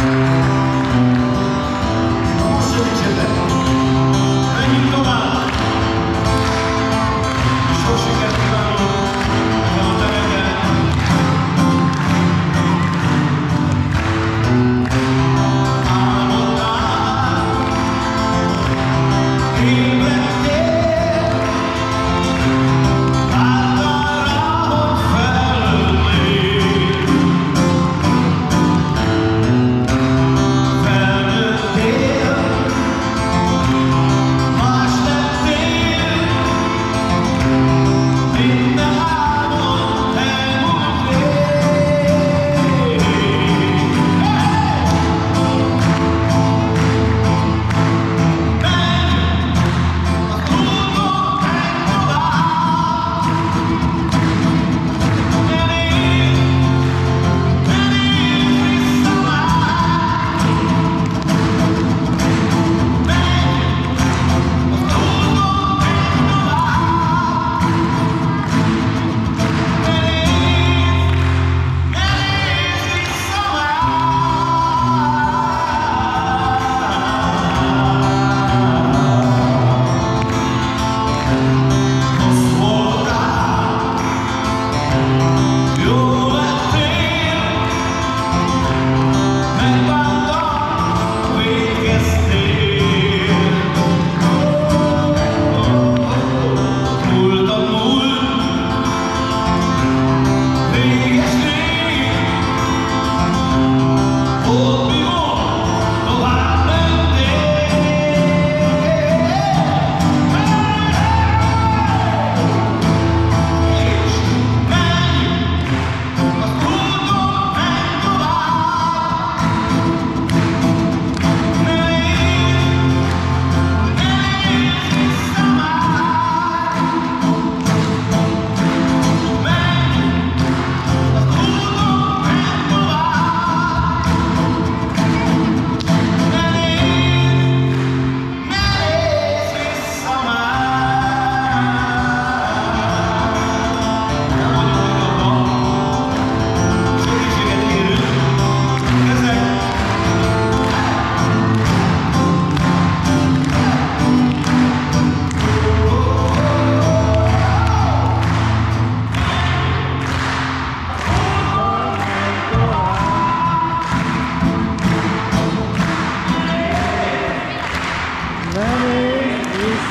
Música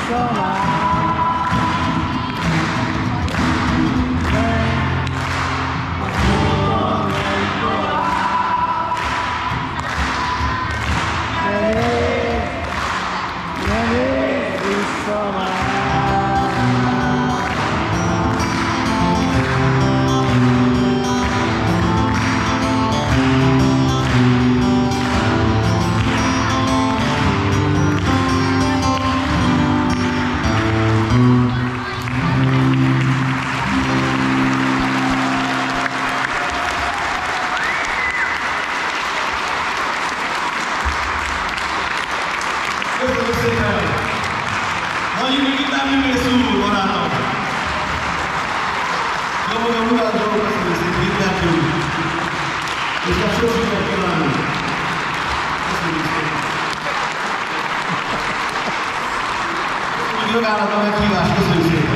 so on? Köszönöm szépen! Nagy még itt nem művész úr, barátom! Jó magam, urát dolgok, köszönöm szépen, itt! És a sok sikert kívánunk! Köszönjük szépen! Köszönjük a meghívást, köszönjük szépen!